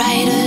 Writers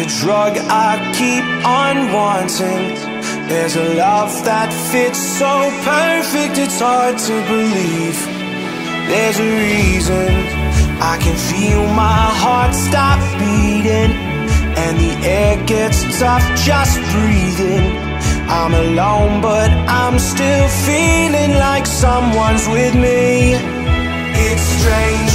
a drug I keep on wanting. There's a love that fits so perfect, it's hard to believe. There's a reason I can feel my heart stop beating, and the air gets tough just breathing. I'm alone, but I'm still feeling like someone's with me. It's strange,